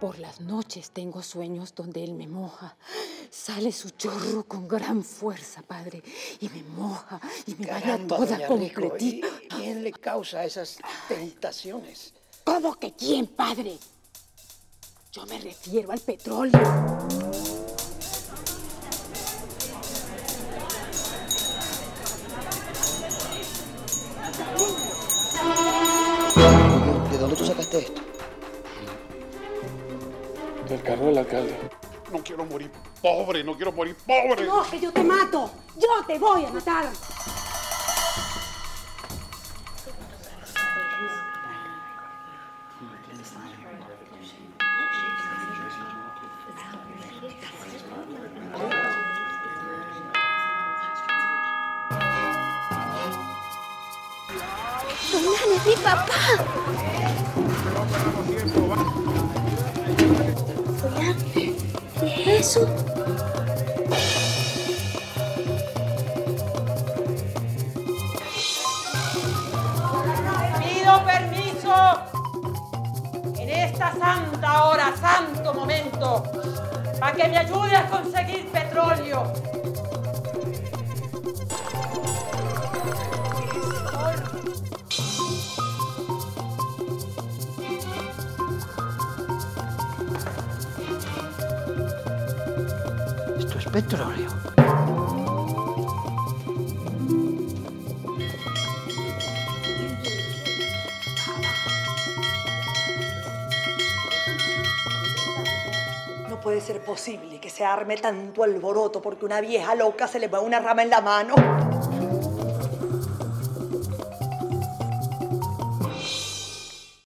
Por las noches tengo sueños donde él me moja. Sale su chorro con gran fuerza, padre, y me moja y me baña Caramba, toda Rico, completita. ¿y ¿Quién le causa esas tentaciones? ¿Cómo que quién, padre? Yo me refiero al petróleo. ¿De dónde tú sacaste esto? Del carro del alcalde. No quiero morir pobre, no quiero morir pobre. No, que yo te mato. Yo te voy a matar. Don es mi papá. Pido permiso en esta santa hora, santo momento, para que me ayude a conseguir petróleo. Petróleo. No puede ser posible que se arme tanto alboroto porque una vieja loca se le va una rama en la mano.